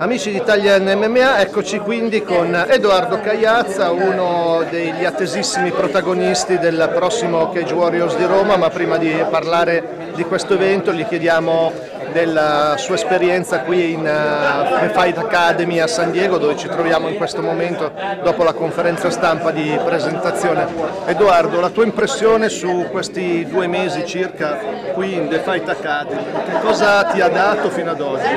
Amici di Italian MMA, eccoci quindi con Edoardo Cagliazza, uno degli attesissimi protagonisti del prossimo Cage Warriors di Roma, ma prima di parlare di questo evento gli chiediamo della sua esperienza qui in uh, Fight Academy a San Diego dove ci troviamo in questo momento dopo la conferenza stampa di presentazione. Edoardo, la tua impressione su questi due mesi circa qui in The Fight Academy, che cosa ti ha dato fino ad oggi?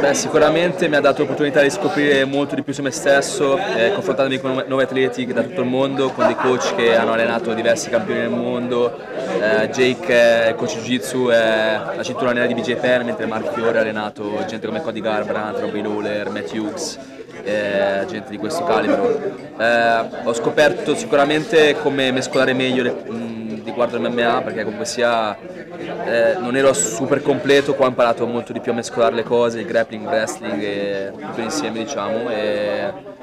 Beh, sicuramente mi ha dato l'opportunità di scoprire molto di più su me stesso, eh, confrontandomi con nuovi atleti da tutto il mondo, con dei coach che hanno allenato diversi campioni del mondo, eh, Jake è coach Jiu-Jitsu, è la cintura nera di BJ Penn, mentre Mark Fiore ha allenato gente come Cody Garbrandt, Robbie Lawler, Matt Hughes, eh, gente di questo calibro. Eh, ho scoperto sicuramente come mescolare meglio le, mh, riguardo l'MMA perché comunque sia eh, non ero super completo, qua ho imparato molto di più a mescolare le cose, il grappling, il wrestling e tutto insieme diciamo. E,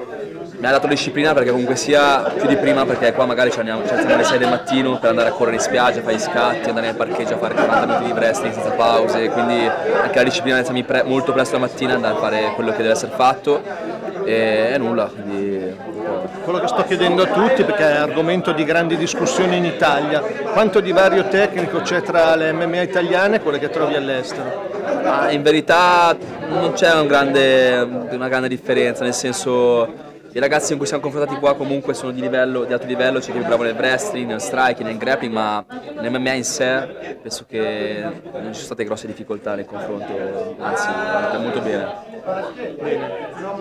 mi ha dato disciplina perché comunque sia più di prima perché qua magari ci andiamo, ci alle 6 del mattino per andare a correre in spiaggia, fare gli scatti, andare nel parcheggio a fare 40 minuti di wrestling senza pause, quindi anche la disciplina di molto presto la mattina andare a fare quello che deve essere fatto e, e nulla. Quindi... Quello che sto chiedendo a tutti perché è argomento di grandi discussioni in Italia, quanto di vario tecnico c'è tra le MMA italiane e quelle che trovi all'estero? Ma in verità non c'è un grande, una grande differenza, nel senso i ragazzi con cui siamo confrontati qua comunque sono di, livello, di alto livello, c'è chi è più bravo nel wrestling, nel striking, nel grappling, ma nell'MMA in sé penso che non ci sono state grosse difficoltà nel confronto, anzi è molto bene.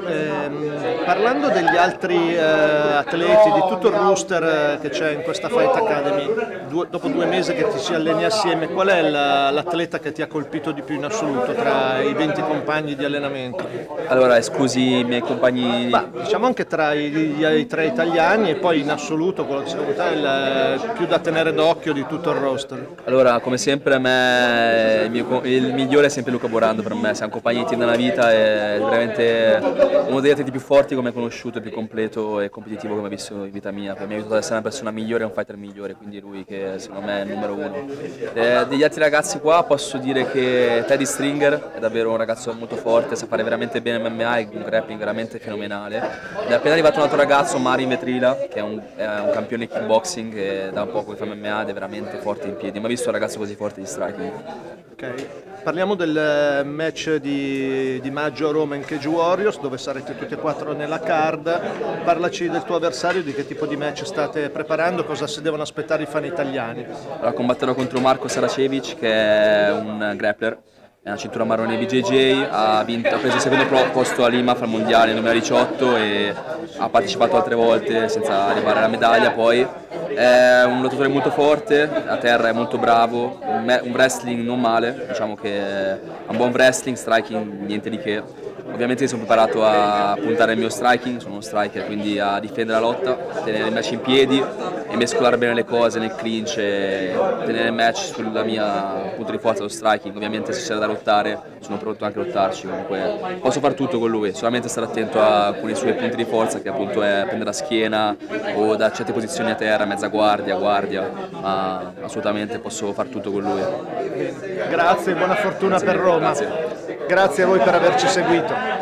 Eh, parlando degli altri eh, atleti, di tutto il rooster eh, che c'è in questa Fight Academy, due, dopo due mesi che ti si alleni assieme, qual è l'atleta che ti ha colpito di più in assoluto tra i 20 compagni di allenamento? Allora, scusi i miei compagni... Bah, diciamo anche tra i, i, tre italiani e poi in assoluto quello che secondo te è il più da tenere d'occhio di tutto il roster? Allora, come sempre a me il, mio, il migliore è sempre Luca Borando per me, siamo compagni di team nella vita e è veramente uno degli atleti più forti come conosciuto, più completo e competitivo come ho visto in vita mia. Me ha aiutato ad essere una persona migliore e un fighter migliore, quindi lui che secondo me è il numero uno. Eh, degli altri ragazzi qua posso dire che Teddy Stringer è davvero un ragazzo molto forte, sa fare veramente bene MMA e un grappling veramente fenomenale. Ed è appena arrivato un altro ragazzo, Mari Metrila, che è un, è un campione kickboxing e da un po' che fa MMA ed è veramente forte in piedi. Ma visto un ragazzo così forte di striking. Okay. Parliamo del eh, match di, di maggio a Roma in Cage Warriors dove sarete tutti e quattro nella card. Parlaci del tuo avversario, di che tipo di match state preparando, cosa si devono aspettare i fan italiani. Allora, combatterò contro Marco Saracevic che è un grappler è una cintura marrone BJJ, ha, vinto, ha preso il secondo posto a Lima al mondiale nel 2018 e ha partecipato altre volte senza arrivare alla medaglia poi. È un lottatore molto forte, a terra è molto bravo, un wrestling non male, diciamo che ha un buon wrestling, striking niente di che Ovviamente sono preparato a puntare il mio striking, sono uno striker, quindi a difendere la lotta, tenere il match in piedi e mescolare bene le cose nel clinch e tenere il match sulla mia punto di forza, lo striking. Ovviamente se c'è da lottare sono pronto anche a lottarci, comunque posso fare tutto con lui, solamente stare attento a alcuni suoi punti di forza che appunto è prendere la schiena o da certe posizioni a terra, mezza guardia, guardia, ma assolutamente posso fare tutto con lui. Grazie, buona fortuna Grazie per Roma. Grazie. Grazie a voi per averci seguito.